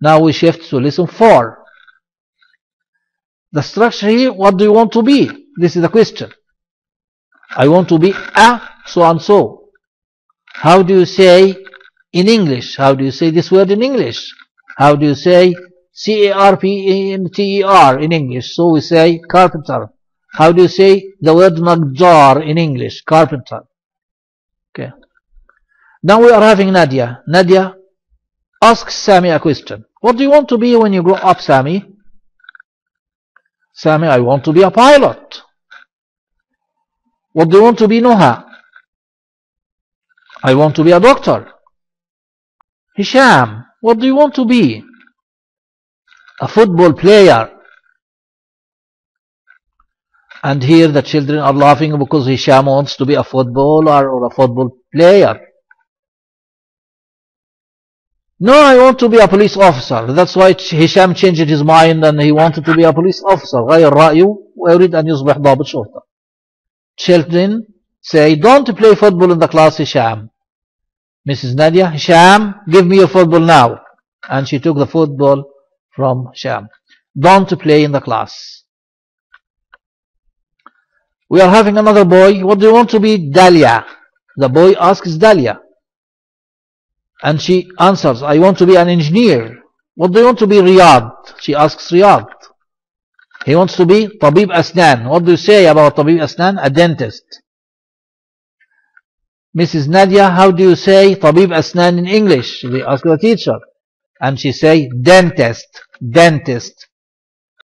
Now we shift to lesson 4. The structure here, what do you want to be? This is the question. I want to be a so and so. How do you say in English? How do you say this word in English? How do you say C-A-R-P-E-N-T-E-R in English? So we say carpenter. How do you say the word Najjar in English? Carpenter. Okay. Now we are having Nadia. Nadia asks Sami a question. What do you want to be when you grow up, Sami? Sami, I want to be a pilot. What do you want to be, Noha? I want to be a doctor. Hisham, what do you want to be? A football player. And here the children are laughing because Hisham wants to be a footballer or a football player. No, I want to be a police officer. That's why Hisham changed his mind and he wanted to be a police officer. غير رأيه ويريد أن يصبح ضابط شرطة. Children say, don't play football in the class, Hisham. Mrs. Nadia, Hisham, give me your football now. And she took the football from Hisham. Don't play in the class. We are having another boy. What do you want to be? Dahlia. The boy asks Dahlia. And she answers, I want to be an engineer. What do you want to be, Riyadh? She asks Riyadh. He wants to be Tabib Asnan. What do you say about Tabib Asnan? A dentist. Mrs. Nadia, how do you say Tabib Asnan in English? They ask the teacher. And she say dentist, dentist.